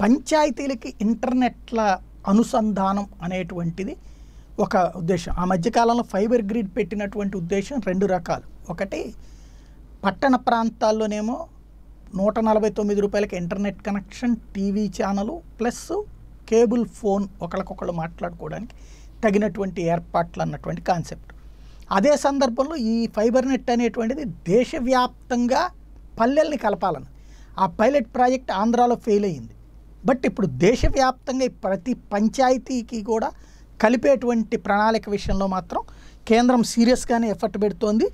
పంచాయతీలకి ఇంటర్నెట్ల అనుసంధానం అనేటువంటిది ఒక ఉద్దేశం. ఆ మధ్యకాలంలో ఫైబర్ గ్రిడ్ పెట్టినటువంటి ఉద్దేశం రెండు రకాలు. ఒకటి పట్టణ ప్రాంతాల్లోనేమో నూట నలభై తొమ్మిది రూపాయలకి internet connection TV channel plus cable phone ఒకరికొకళ్ళు మాట్లాడుకోవడానికి తగినటువంటి ఏర్పాట్లు అన్నటువంటి కాన్సెప్ట్. అదే సందర్భంలో ఈ ఫైబర్ నెట్ అనేటువంటిది దేశవ్యాప్తంగా పల్లెల్ని కలపాలని. ఆ పైలట్ ప్రాజెక్ట్ ఆంధ్రాలో ఫెయిల్ అయ్యింది. బట్ ఇప్పుడు దేశవ్యాప్తంగా ప్రతి పంచాయతీకి కూడా కలిపేటువంటి ప్రణాళిక విషయంలో మాత్రం కేంద్రం సీరియస్గానే ఎఫర్ట్ పెడుతోంది.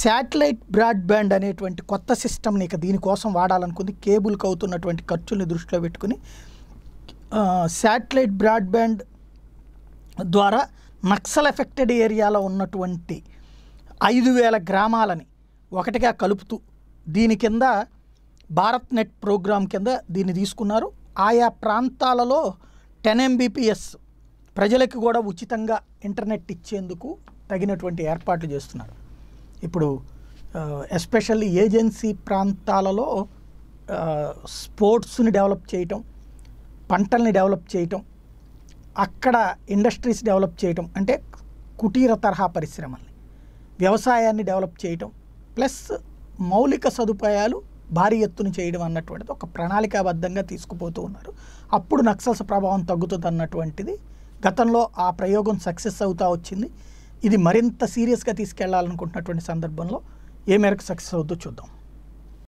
శాటిలైట్ బ్రాడ్బ్యాండ్ అనేటువంటి కొత్త సిస్టమ్ని ఇక దీనికోసం వాడాలనుకుంది. కేబుల్కి అవుతున్నటువంటి ఖర్చుల్ని దృష్టిలో పెట్టుకుని శాటిలైట్ బ్రాడ్బ్యాండ్ ద్వారా నక్సల్ ఎఫెక్టెడ్ ఏరియాలో ఉన్నటువంటి ఐదు వేల గ్రామాలని ఒకటిగా కలుపుతూ దీని కింద భారత్ నెట్ ప్రోగ్రాం కింద దీన్ని తీసుకున్నారు. ఆయా ప్రాంతాలలో టెన్ ఎంబీపీఎస్ ప్రజలకు కూడా ఉచితంగా ఇంటర్నెట్ ఇచ్చేందుకు తగినటువంటి ఏర్పాట్లు చేస్తున్నారు. ఇప్పుడు ఎస్పెషల్లీ ఏజెన్సీ ప్రాంతాలలో స్పోర్ట్స్ని డెవలప్ చేయటం పంటల్ని డెవలప్ చేయటం అక్కడ ఇండస్ట్రీస్ డెవలప్ చేయటం అంటే కుటీర తరహా పరిశ్రమల్ని వ్యవసాయాన్ని డెవలప్ చేయటం ప్లస్ మౌలిక సదుపాయాలు భారీ ఎత్తున చేయడం అన్నటువంటిది ఒక ప్రణాళికాబద్ధంగా తీసుకుపోతూ ఉన్నారు. అప్పుడు నక్సల్స్ ప్రభావం తగ్గుతుంది అన్నటువంటిది గతంలో ఆ ప్రయోగం సక్సెస్ అవుతా వచ్చింది. ఇది మరింత సీరియస్గా తీసుకెళ్ళాలనుకుంటున్నటువంటి సందర్భంలో ఏ మేరకు సక్సెస్ అవుతుందో చూద్దాం.